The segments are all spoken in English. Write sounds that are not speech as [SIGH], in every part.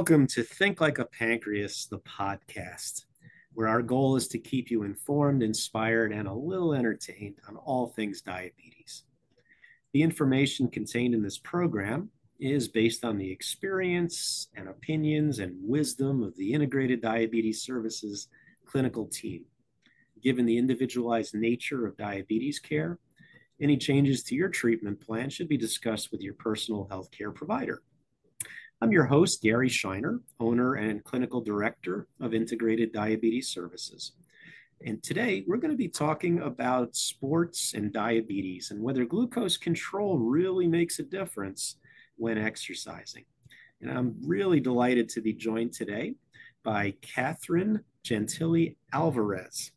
welcome to Think Like a Pancreas, the podcast, where our goal is to keep you informed, inspired, and a little entertained on all things diabetes. The information contained in this program is based on the experience and opinions and wisdom of the Integrated Diabetes Services clinical team. Given the individualized nature of diabetes care, any changes to your treatment plan should be discussed with your personal healthcare provider. I'm your host, Gary Scheiner, owner and clinical director of Integrated Diabetes Services. And today we're going to be talking about sports and diabetes and whether glucose control really makes a difference when exercising. And I'm really delighted to be joined today by Kathryn Gentile Alvarez.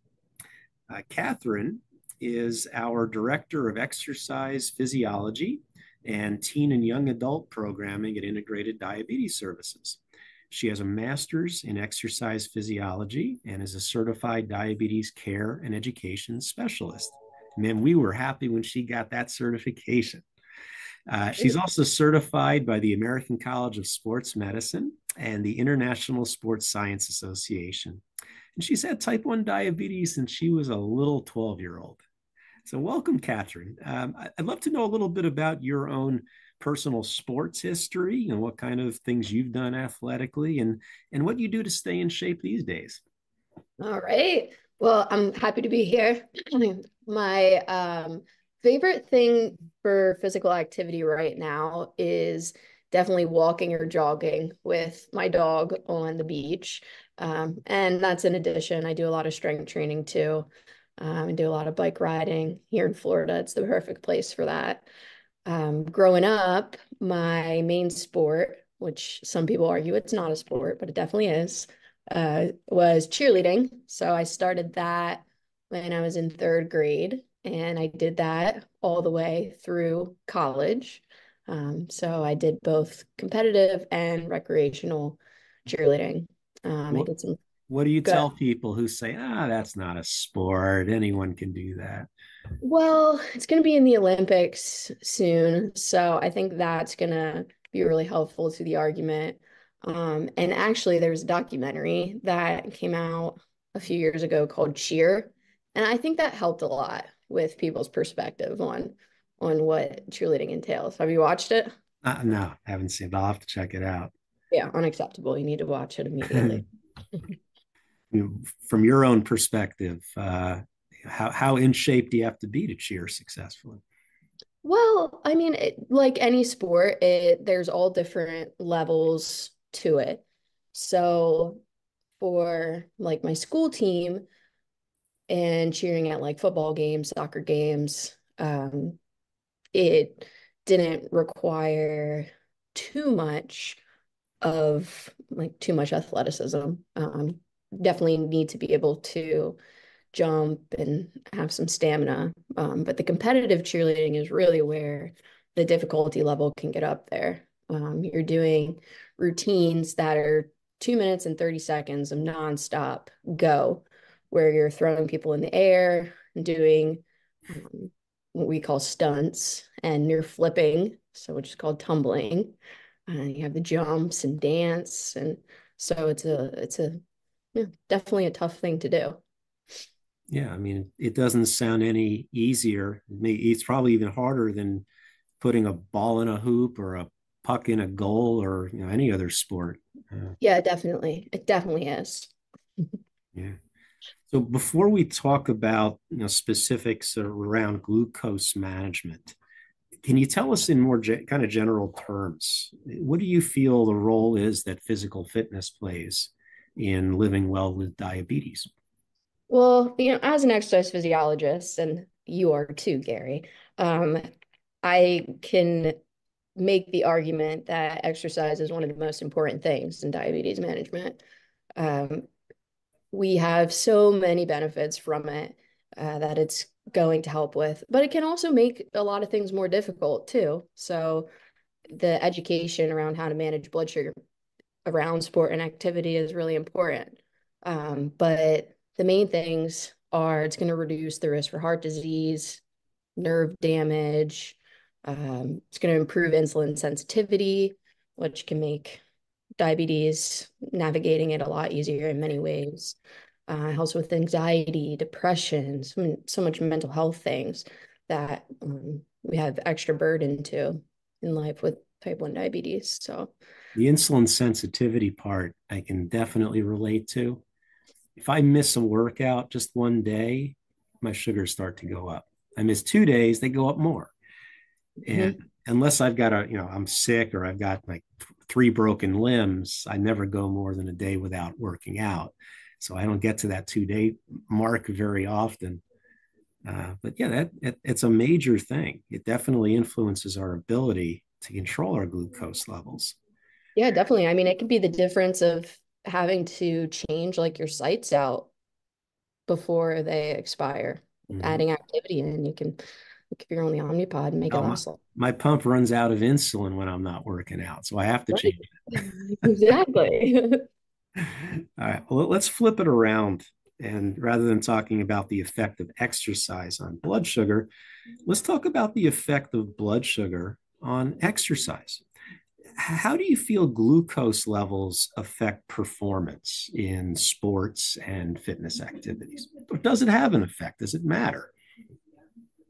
Uh, Kathryn is our Director of Exercise Physiology and Teen and Young Adult Programming at Integrated Diabetes Services. She has a master's in exercise physiology and is a certified diabetes care and education specialist. Man, we were happy when she got that certification. Uh, she's also certified by the American College of Sports Medicine and the International Sports Science Association. And she's had type 1 diabetes since she was a little 12 year old. So, welcome, Kathryn. Um, I'd love to know a little bit about your own personal sports history and what kind of things you've done athletically and, and what you do to stay in shape these days. All right. Well, I'm happy to be here. [CLEARS THROAT] My um, favorite thing for physical activity right now is definitely walking or jogging with my dog on the beach. Um, and that's in addition, I do a lot of strength training too. Um, I do a lot of bike riding here in Florida. It's the perfect place for that. Um, growing up, my main sport, which some people argue it's not a sport, but it definitely is, uh, was cheerleading. So I started that when I was in third grade, and I did that all the way through college. Um, so I did both competitive and recreational cheerleading. Um, I did some what do you Good. tell people who say, ah, that's not a sport? Anyone can do that? Well, it's going to be in the Olympics soon. So I think that's going to be really helpful to the argument. Um, and actually, there's a documentary that came out a few years ago called Cheer. And I think that helped a lot with people's perspective on on what cheerleading entails. Have you watched it? Uh, no, I haven't seen it. I'll have to check it out. Yeah, unacceptable. You need to watch it immediately. [LAUGHS] from your own perspective, uh, how how in shape do you have to be to cheer successfully? Well, I mean, it, like any sport, it there's all different levels to it. So, for like my school team and cheering at like football games, soccer games, um, it didn't require too much of like too much athleticism. Um, definitely need to be able to jump and have some stamina. Um, but the competitive cheerleading is really where the difficulty level can get up there. Um, you're doing routines that are two minutes and 30 seconds of nonstop go, where you're throwing people in the air and doing um, what we call stunts, and you're flipping, so which is called tumbling. Uh, you have the jumps and dance, and so it's a it's a yeah, definitely a tough thing to do. Yeah, I mean, it doesn't sound any easier. It's probably even harder than putting a ball in a hoop or a puck in a goal or you know any other sport. Uh, yeah, definitely, it definitely is. [LAUGHS] yeah. So before we talk about you know specifics around glucose management, can you tell us in more ge- kind of general terms what do you feel the role is that physical fitness plays in living well with diabetes? Well, you know, as an exercise physiologist, and you are too, Gary, um, I can make the argument that exercise is one of the most important things in diabetes management. Um, we have so many benefits from it uh, that it's going to help with, but it can also make a lot of things more difficult too. So, the education around how to manage blood sugar around sport and activity is really important. Um, but the main things are it's going to reduce the risk for heart disease, nerve damage. Um, it's going to improve insulin sensitivity, which can make diabetes, navigating it a lot easier in many ways. Uh, helps with anxiety, depression, so, so much mental health things that um, we have extra burden to in life with type 1 diabetes. So the insulin sensitivity part, I can definitely relate to. If I miss a workout just one day, my sugars start to go up. I miss two days, they go up more. And mm-hmm. unless I've got a, you know, I'm sick or I've got like three broken limbs, I never go more than a day without working out. So I don't get to that two day mark very often. Uh, but yeah, that it, it's a major thing. It definitely influences our ability to control our glucose levels. Yeah, definitely. I mean, it can be the difference of having to change like your sites out before they expire. Mm-hmm. Adding activity in, you can if you're on the Omnipod and make oh, it last. My, my pump runs out of insulin when I'm not working out, so I have to right. change [LAUGHS] it. exactly. [LAUGHS] All right. Well, let's flip it around. And rather than talking about the effect of exercise on blood sugar, let's talk about the effect of blood sugar on exercise. How do you feel glucose levels affect performance in sports and fitness activities? Or does it have an effect? Does it matter?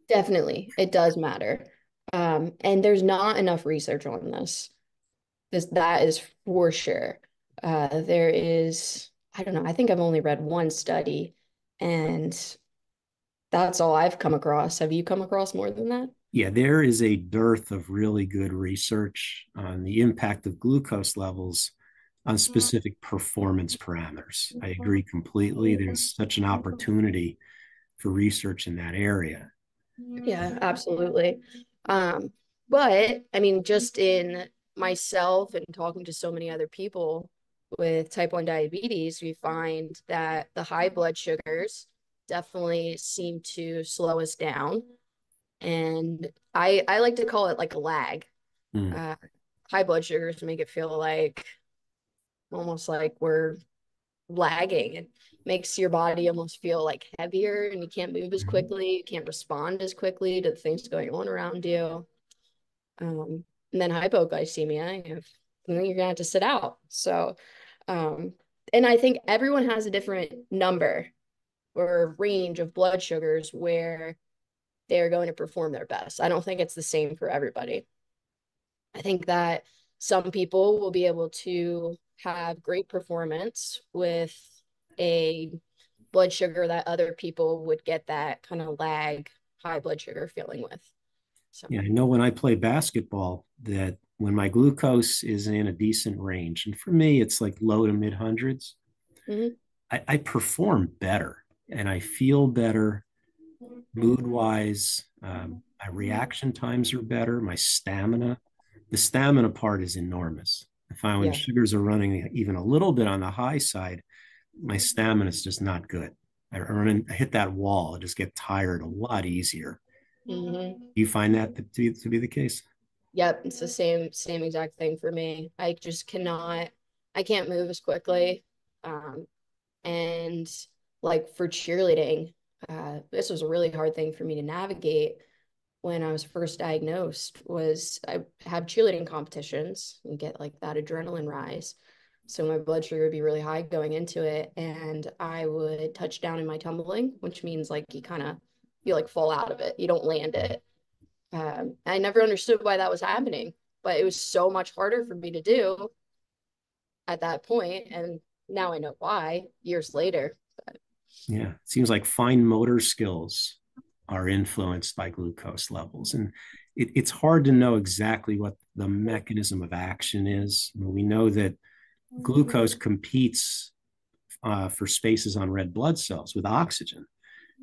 Definitely, it does matter. Um, and there's not enough research on this. This that is for sure. Uh, there is, I don't know, I think I've only read one study, and that's all I've come across. Have you come across more than that? Yeah, there is a dearth of really good research on the impact of glucose levels on mm-hmm. specific performance parameters. I mm-hmm. agree completely. Mm-hmm. There's such an opportunity for research in that area. Yeah, absolutely. Um, but I mean, just in myself and talking to so many other people with type 1 diabetes, we find that the high blood sugars definitely seem to slow us down and I I like to call it like a lag. Mm. Uh, high blood sugars make it feel like almost like we're lagging. It makes your body almost feel like heavier, and you can't move as mm-hmm. quickly. You can't respond as quickly to the things going on around you. Um, and then hypoglycemia, if you're gonna have to sit out. So, um, and I think everyone has a different number or range of blood sugars where they're going to perform their best. I don't think it's the same for everybody. I think that some people will be able to have great performance with a blood sugar that other people would get that kind of lag high blood sugar feeling with. So. Yeah, I know when I play basketball that when my glucose is in a decent range, and for me, it's like low to mid 100s, mm-hmm. I, I perform better and I feel better mood wise. Um, my reaction times are better. My stamina, the stamina part is enormous. I find when yeah. sugars are running even a little bit on the high side, my stamina is just not good. I run in, I hit that wall, I just get tired a lot easier. Mm-hmm. You find that to be, to be the case? Yep, it's the same same exact thing for me. I just cannot, I can't move as quickly. Um, and like for cheerleading, uh, this was a really hard thing for me to navigate when I was first diagnosed was I had cheerleading competitions and get like that adrenaline rise. So my blood sugar would be really high going into it. And I would touch down in my tumbling, which means like you kind of you like fall out of it. You don't land it. Um, I never understood why that was happening, but it was so much harder for me to do at that point. And now I know why years later. Yeah, it seems like fine motor skills are influenced by glucose levels. And it, it's hard to know exactly what the mechanism of action is. We know that glucose mm-hmm. competes uh, for spaces on red blood cells with oxygen.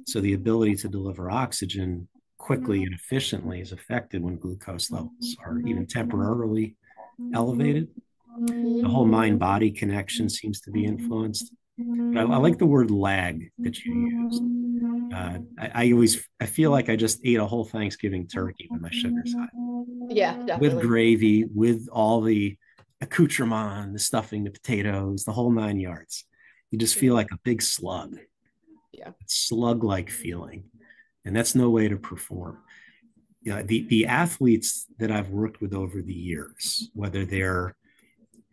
So the ability to deliver oxygen quickly mm-hmm. and efficiently is affected when glucose levels mm-hmm. are even temporarily elevated. The whole mind body connection seems to be influenced. I, I, like the word lag that you use. Uh, I, I, always I feel like I just ate a whole Thanksgiving turkey with my sugar's high. Yeah, definitely. With gravy, with all the accoutrement, the stuffing, the potatoes, the whole nine yards. You just feel like a big slug. Yeah. Slug like feeling. And that's no way to perform. You know, the, the athletes that I've worked with over the years, whether they're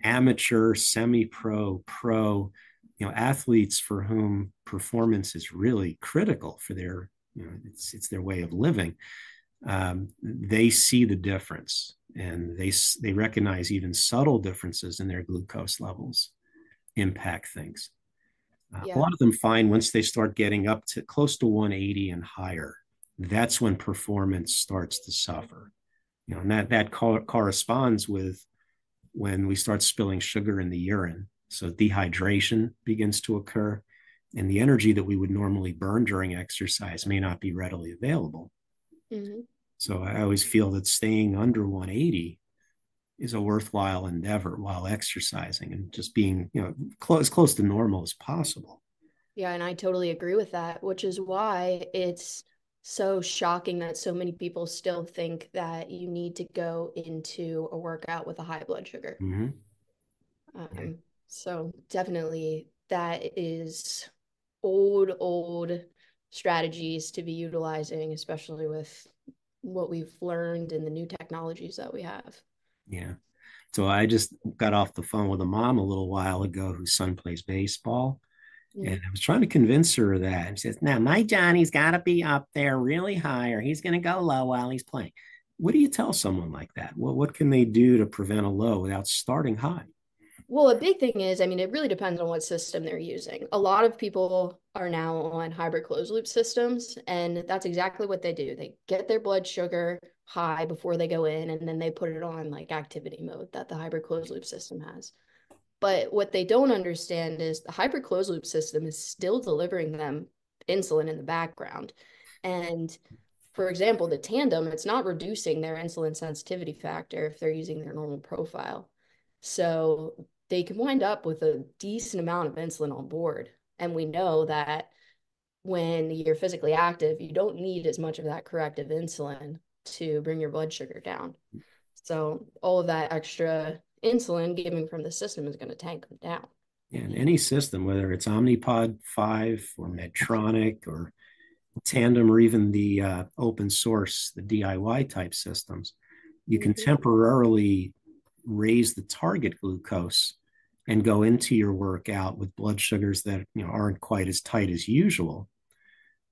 amateur, semi-pro, pro, you know, athletes for whom performance is really critical for their, you know, it's it's their way of living. Um, they see the difference and they they recognize even subtle differences in their glucose levels impact things. Uh, yeah. A lot of them find once they start getting up to close to 180 and higher, that's when performance starts to suffer. You know, and that that co- corresponds with when we start spilling sugar in the urine. So dehydration begins to occur, and the energy that we would normally burn during exercise may not be readily available. Mm-hmm. So I always feel that staying under 180 is a worthwhile endeavor while exercising and just being, you know, close, as close to normal as possible. Yeah, and I totally agree with that, which is why it's so shocking that so many people still think that you need to go into a workout with a high blood sugar. Mm-hmm. Um. So definitely that is old, old strategies to be utilizing, especially with what we've learned and the new technologies that we have. Yeah. So I just got off the phone with a mom a little while ago whose son plays baseball. Mm. And I was trying to convince her of that. And she says, Now, my Johnny's got to be up there really high, or he's going to go low while he's playing. What do you tell someone like that? What, what can they do to prevent a low without starting high? Well, a big thing is, I mean, it really depends on what system they're using. A lot of people are now on hybrid closed loop systems, and that's exactly what they do. They get their blood sugar high before they go in, and then they put it on like activity mode that the hybrid closed loop system has. But what they don't understand is the hybrid closed loop system is still delivering them insulin in the background. And for example, the tandem, it's not reducing their insulin sensitivity factor if they're using their normal profile. So they can wind up with a decent amount of insulin on board. And we know that when you're physically active, you don't need as much of that corrective insulin to bring your blood sugar down. So all of that extra insulin given from the system is going to tank them down. Yeah, in any system, whether it's Omnipod 5 or Medtronic or Tandem or even the uh, open source, the DIY type systems, you can mm-hmm. temporarily raise the target glucose and go into your workout with blood sugars that you know aren't quite as tight as usual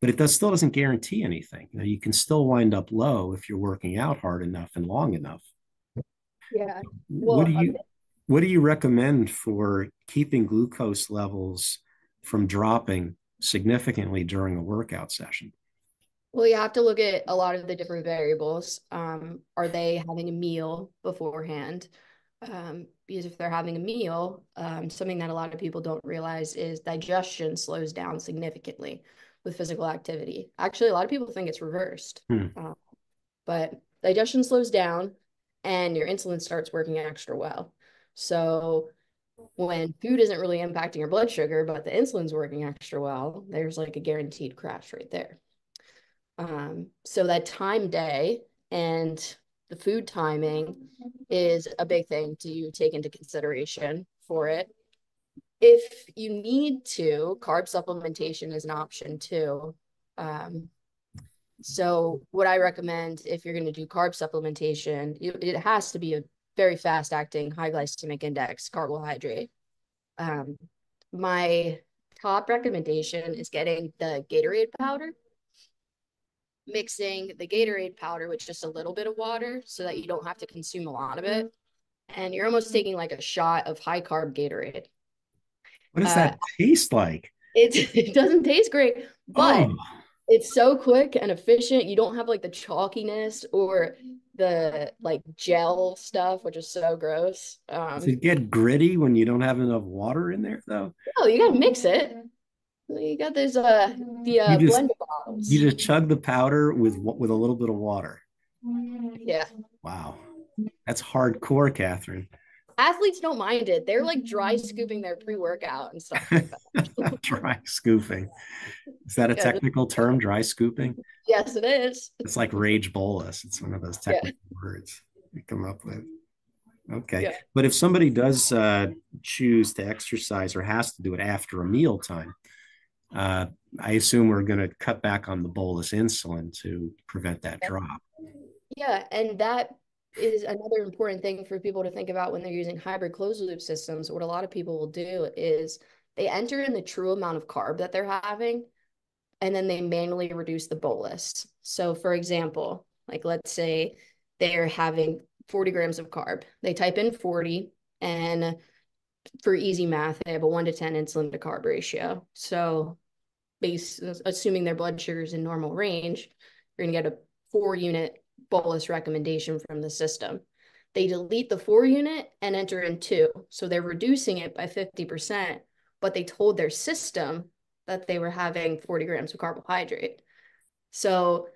but it does still doesn't guarantee anything. You know you can still wind up low if you're working out hard enough and long enough. Yeah. Well, what do you um, what do you recommend for keeping glucose levels from dropping significantly during a workout session well, you have to look at a lot of the different variables. Um, are they having a meal beforehand? Um, because if they're having a meal, um, something that a lot of people don't realize is digestion slows down significantly with physical activity. Actually, a lot of people think it's reversed, hmm. uh, but digestion slows down and your insulin starts working extra well. So when food isn't really impacting your blood sugar, but the insulin's working extra well, there's like a guaranteed crash right there. Um, so that time day and the food timing is a big thing to take into consideration for it. If you need to, carb supplementation is an option too. Um, so, what I recommend if you're going to do carb supplementation, it has to be a very fast acting, high glycemic index carbohydrate. Um, my top recommendation is getting the Gatorade powder mixing the Gatorade powder with just a little bit of water so that you don't have to consume a lot of it. And you're almost taking like a shot of high carb Gatorade. What does uh, that taste like? It, [LAUGHS] it doesn't taste great, but oh. it's so quick and efficient. You don't have like the chalkiness or the like gel stuff, which is so gross. Um, Does it get gritty when you don't have enough water in there, though? Oh, you gotta mix it. You got those uh the uh, you just, blend bottles. You just chug the powder with with a little bit of water. Yeah. Wow, that's hardcore, Kathryn. Athletes don't mind it. They're like dry scooping their pre workout and stuff. Like [LAUGHS] dry scooping. Is that a technical term? Dry scooping. Yes, it is. It's like rage bolus. It's one of those technical yeah. words we come up with. Okay. Yeah. But if somebody does uh, choose to exercise or has to do it after a meal time, uh, I assume we're going to cut back on the bolus insulin to prevent that drop. Yeah, and that is another important thing for people to think about when they're using hybrid closed loop systems. What a lot of people will do is they enter in the true amount of carb that they're having, and then they manually reduce the bolus. So, for example, like let's say they're having 40 grams of carb, they type in 40, and for easy math, they have a one to 10 insulin to carb ratio. So, base assuming their blood sugar is in normal range, you're going to get a four unit bolus recommendation from the system. They delete the four unit and enter in two. So they're reducing it by 50%, but they told their system that they were having 40 grams of carbohydrate. So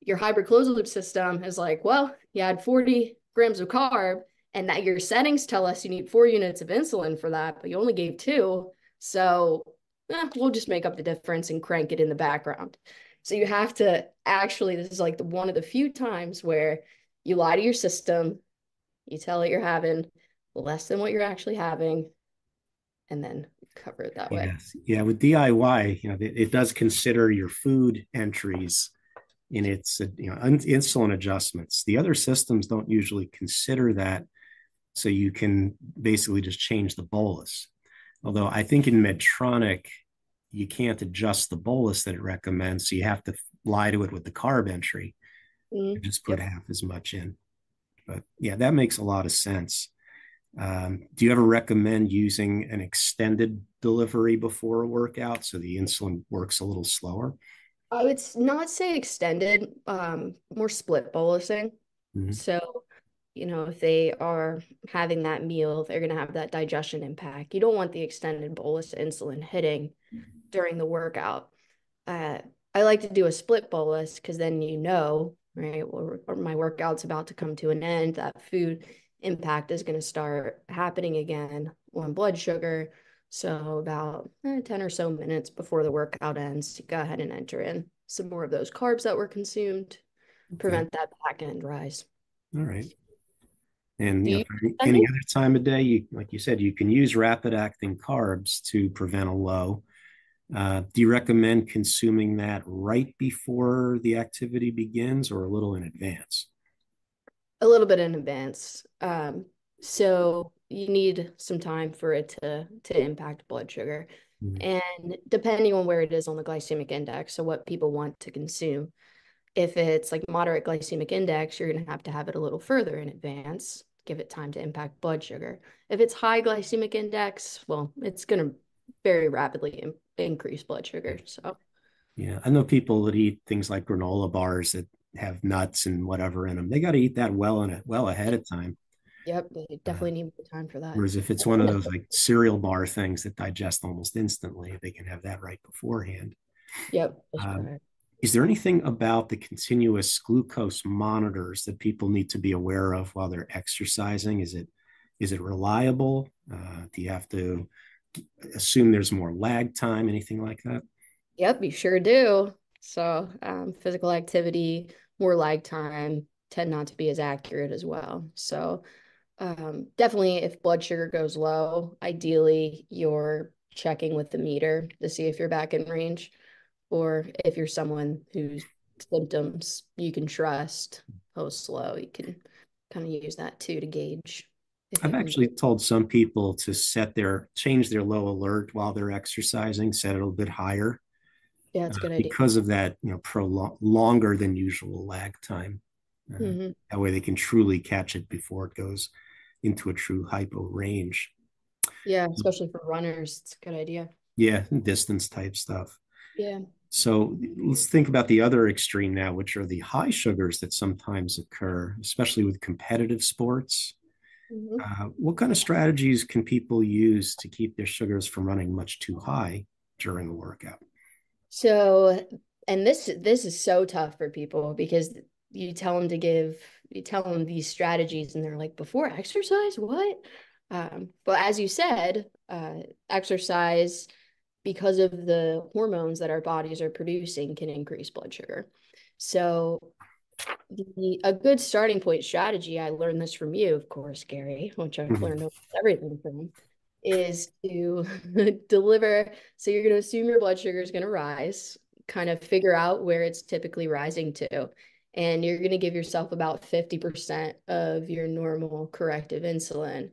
your hybrid closed loop system is like, well, you had 40 grams of carb, and that your settings tell us you need four units of insulin for that, but you only gave two. So eh, we'll just make up the difference and crank it in the background. So you have to actually, this is like the, one of the few times where you lie to your system, you tell it you're having less than what you're actually having, and then cover it that way. Yeah. With DIY, you know, it, it does consider your food entries in its you know insulin adjustments. The other systems don't usually consider that, so you can basically just change the bolus. Although I think in Medtronic, you can't adjust the bolus that it recommends. So you have to lie to it with the carb entry mm-hmm. just put half as much in. But yeah, that makes a lot of sense. Um, do you ever recommend using an extended delivery before a workout so the insulin works a little slower? I would not say extended, um, more split bolusing. Mm-hmm. So, you know, if they are having that meal, they're going to have that digestion impact. You don't want the extended bolus insulin hitting during the workout. Uh, I like to do a split bolus because then you know, right, well, my workout's about to come to an end. That food impact is going to start happening again on blood sugar. So about eh, 10 or so minutes before the workout ends, you go ahead and enter in some more of those carbs that were consumed, okay. prevent that back end rise. All right. And you know, any other time of day, you like you said, you can use rapid acting carbs to prevent a low. Uh, do you recommend consuming that right before the activity begins or a little in advance? A little bit in advance. Um, so you need some time for it to to impact blood sugar. Mm-hmm. And depending on where it is on the glycemic index, so what people want to consume. If it's like moderate glycemic index, you're going to have to have it a little further in advance, give it time to impact blood sugar. If it's high glycemic index, well, it's going to very rapidly increase blood sugar. So, yeah, I know people that eat things like granola bars that have nuts and whatever in them. They got to eat that well in it well ahead of time. Yep, they uh, definitely uh, need more time for that. Whereas if it's one of those like cereal bar things that digest almost instantly, they can have that right beforehand. Yep. Um, is there anything about the continuous glucose monitors that people need to be aware of while they're exercising? Is it is it reliable? Uh, do you have to assume there's more lag time, anything like that? Yep, you sure do. So, um, physical activity, more lag time tend not to be as accurate as well. So, um, definitely, if blood sugar goes low, ideally you're checking with the meter to see if you're back in range, or if you're someone whose symptoms you can trust post slow, you can kind of use that too to gauge I've actually told some people to set their change their low alert while they're exercising, set it a little bit higher. Yeah, it's uh, good idea. Because of that, you know, prolong longer than usual lag time. Uh, mm-hmm. That way they can truly catch it before it goes into a true hypo range. Yeah, especially for runners, it's a good idea. Yeah, distance type stuff. Yeah. So let's think about the other extreme now, which are the high sugars that sometimes occur, especially with competitive sports. Mm-hmm. Uh, what kind of strategies can people use to keep their sugars from running much too high during a workout? So, and this this is so tough for people because you tell them to give you tell them these strategies and they're like before exercise what um, but as you said uh, exercise because of the hormones that our bodies are producing can increase blood sugar so the a good starting point strategy i learned this from you of course gary which i've mm-hmm. learned everything from is to [LAUGHS] deliver so you're going to assume your blood sugar is going to rise kind of figure out where it's typically rising to and you're going to give yourself about 50% of your normal corrective insulin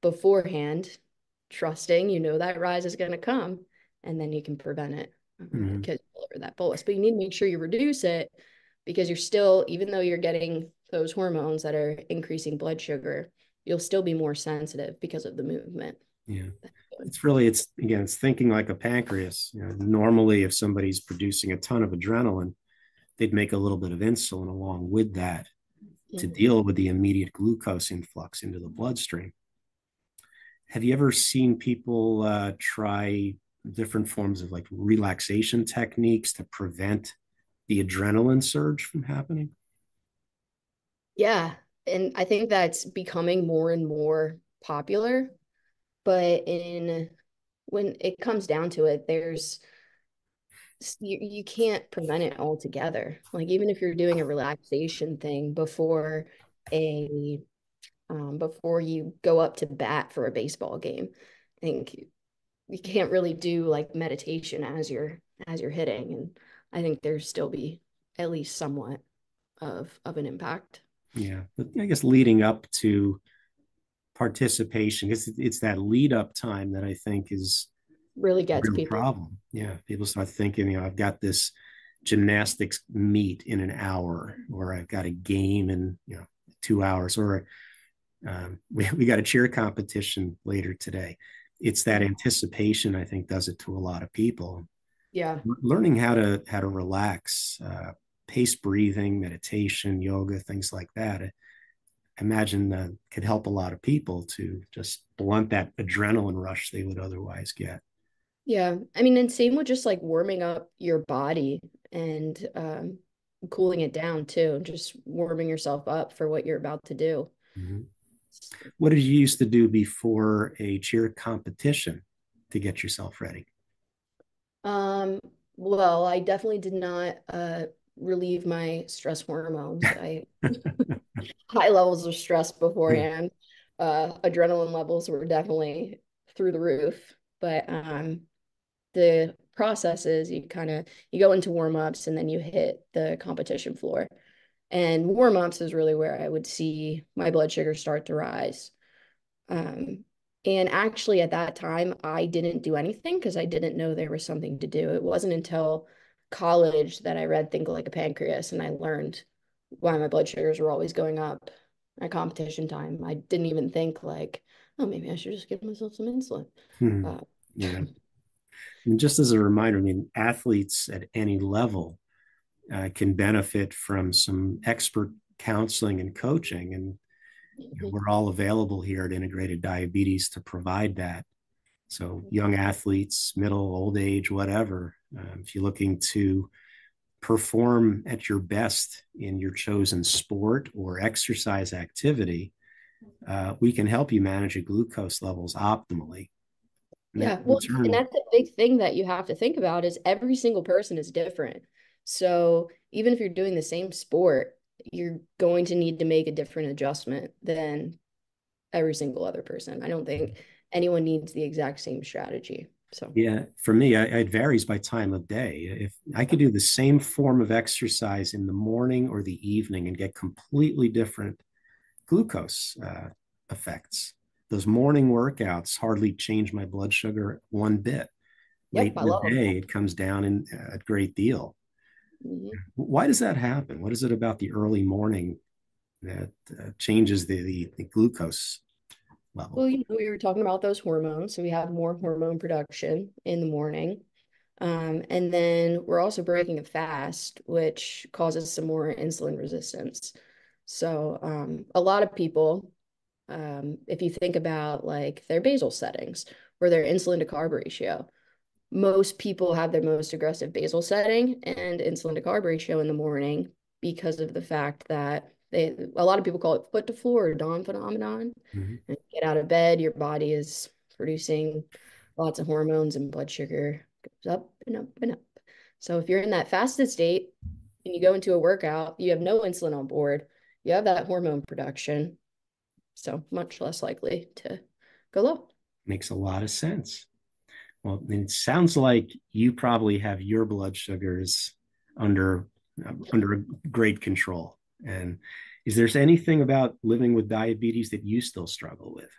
beforehand, trusting you know that rise is going to come, and then you can prevent it mm-hmm. because you that bolus. But you need to make sure you reduce it because you're still, even though you're getting those hormones that are increasing blood sugar, you'll still be more sensitive because of the movement. Yeah. It's really, it's again, it's thinking like a pancreas. You know, normally, if somebody's producing a ton of adrenaline, they'd make a little bit of insulin along with that to deal with the immediate glucose influx into the bloodstream. Have you ever seen people uh, try different forms of like relaxation techniques to prevent the adrenaline surge from happening? Yeah. And I think that's becoming more and more popular. But in when it comes down to it, there's you, you can't prevent it altogether. Like even if you're doing a relaxation thing before a um, before you go up to bat for a baseball game, I think you can't really do like meditation as you're as you're hitting, and I think there's still be at least somewhat of of an impact. Yeah, but I guess leading up to participation, because it's that lead up time that I think is really gets people. Problem, yeah. People start thinking, you know, I've got this gymnastics meet in an hour, or I've got a game in you know two hours, or um, we we got a cheer competition later today. It's that anticipation, I think, does it to a lot of people. Yeah, learning how to how to relax, uh, pace breathing, meditation, yoga, things like that. I imagine uh, could help a lot of people to just blunt that adrenaline rush they would otherwise get. Yeah. I mean, and same with just like warming up your body and um, cooling it down too, just warming yourself up for what you're about to do. Mm-hmm. What did you used to do before a cheer competition to get yourself ready? Um, well, I definitely did not uh, relieve my stress hormones. I [LAUGHS] high levels of stress beforehand. Uh, adrenaline levels were definitely through the roof. But um, the process is you kind of you go into warm-ups and then you hit the competition floor and warm-ups is really where i would see my blood sugar start to rise. Um, and actually at that time i didn't do anything because i didn't know there was something to do. It wasn't until college that i read think like a pancreas and i learned why my blood sugars were always going up at competition time. I didn't even think like oh maybe i should just give myself some insulin. Hmm. uh, yeah. And just as a reminder, I mean, athletes at any level uh, can benefit from some expert counseling and coaching. And you know, mm-hmm. we're all available here at Integrated Diabetes to provide that. So, young athletes, middle, old age, whatever, uh, if you're looking to perform at your best in your chosen sport or exercise activity, uh, we can help you manage your glucose levels optimally yeah well and that's a big thing that you have to think about is every single person is different so even if you're doing the same sport you're going to need to make a different adjustment than every single other person i don't think anyone needs the exact same strategy so yeah for me I, it varies by time of day if i could do the same form of exercise in the morning or the evening and get completely different glucose uh, effects those morning workouts hardly change my blood sugar one bit. Yep, Late in the day, it comes down in a great deal. Mm-hmm. Why does that happen? What is it about the early morning that uh, changes the, the, the glucose level? Well, you know, we were talking about those hormones, so we have more hormone production in the morning. Um, and then we're also breaking a fast, which causes some more insulin resistance. So um, a lot of people um, if you think about like their basal settings or their insulin to carb ratio, most people have their most aggressive basal setting and insulin to carb ratio in the morning because of the fact that they a lot of people call it foot to floor or dawn phenomenon. Mm-hmm. get out of bed, your body is producing lots of hormones and blood sugar goes up and up and up. So if you're in that fasted state and you go into a workout, you have no insulin on board, you have that hormone production, so much less likely to go low. Makes a lot of sense. Well, it sounds like you probably have your blood sugars under um, under great control. And is there anything about living with diabetes that you still struggle with?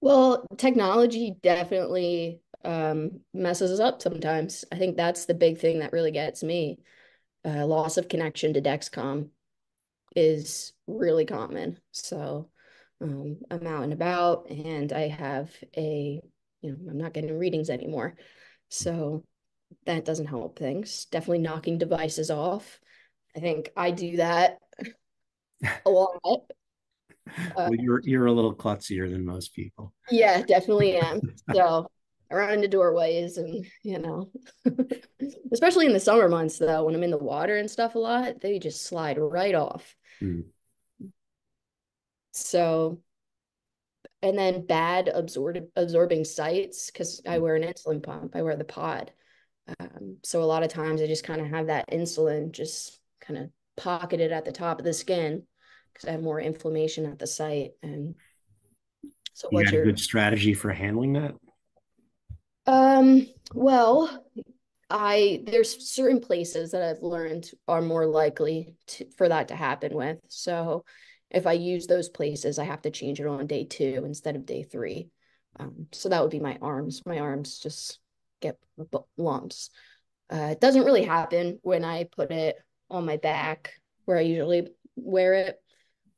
Well, technology definitely um, messes us up sometimes. I think that's the big thing that really gets me. Uh, loss of connection to Dexcom is really common. So um, I'm out and about and I have a, you know, I'm not getting readings anymore. So that doesn't help things. Definitely knocking devices off. I think I do that a lot. Uh, well, you're you're a little klutzier than most people. Yeah, definitely am. So I run into doorways and you know, [LAUGHS] especially in the summer months though, when I'm in the water and stuff a lot, they just slide right off. Mm. So, and then bad absorb absorbing sites because I wear an insulin pump. I wear the pod. Um, so a lot of times I just kind of have that insulin just kind of pocketed at the top of the skin because I have more inflammation at the site. And so, you what's your good strategy for handling that? Um, well, I there's certain places that I've learned are more likely to, for that to happen with. So if I use those places, I have to change it on day two instead of day three. Um, so that would be my arms. My arms just get lumps. Uh, it doesn't really happen when I put it on my back where I usually wear it.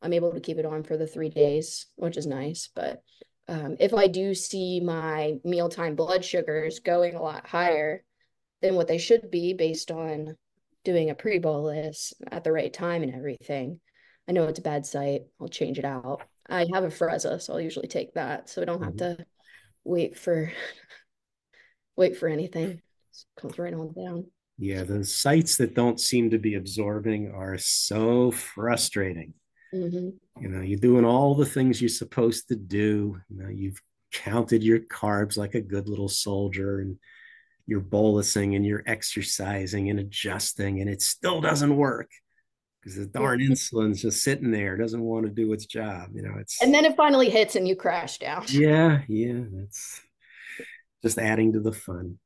I'm able to keep it on for the three days, which is nice. But um, if I do see my mealtime blood sugars going a lot higher than what they should be based on doing a pre bolus at the right time and everything, I know it's a bad site. I'll change it out. I have Afrezza, so I'll usually take that, so I don't have mm-hmm. to wait for [LAUGHS] wait for anything. It comes right on down. Yeah, the sites that don't seem to be absorbing are so frustrating. Mm-hmm. You know, you're doing all the things you're supposed to do. You know, you've counted your carbs like a good little soldier, and you're bolusing and you're exercising and adjusting, and it still doesn't work because the darn insulin's just sitting there, doesn't want to do its job. You know, it's and then it finally hits and you crash down. [LAUGHS] Yeah, yeah, that's just adding to the fun.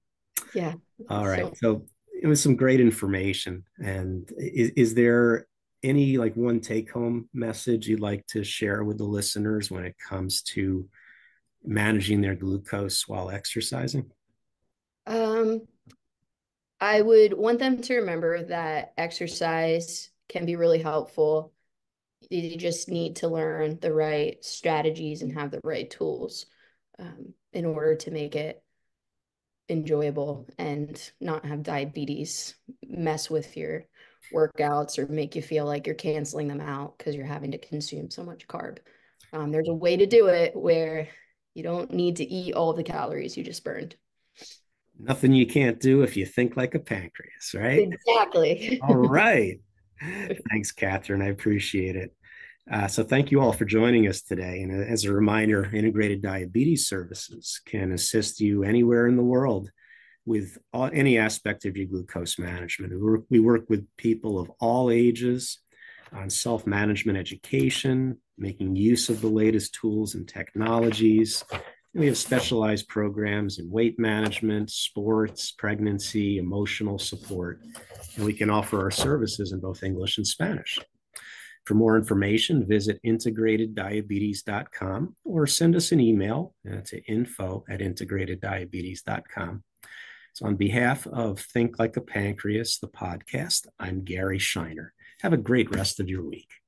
Yeah. All right. So, so it was some great information. And is, is there any like one take home message you'd like to share with the listeners when it comes to managing their glucose while exercising? Um, I would want them to remember that exercise can be really helpful. You just need to learn the right strategies and have the right tools um, in order to make it enjoyable and not have diabetes mess with your workouts or make you feel like you're canceling them out because you're having to consume so much carb. Um, there's a way to do it where you don't need to eat all the calories you just burned. Nothing you can't do if you think like a pancreas, right? Exactly. [LAUGHS] all right. [LAUGHS] Thanks, Kathryn. I appreciate it. Uh, so, thank you all for joining us today. And as a reminder, Integrated Diabetes Services can assist you anywhere in the world with all, any aspect of your glucose management. We work, we work with people of all ages on self management education, making use of the latest tools and technologies. We have specialized programs in weight management, sports, pregnancy, emotional support, and we can offer our services in both English and Spanish. For more information, visit integrateddiabetes.com or send us an email uh, to info at integrateddiabetes.com. So, on behalf of Think Like a Pancreas, the podcast, I'm Gary Scheiner. Have a great rest of your week.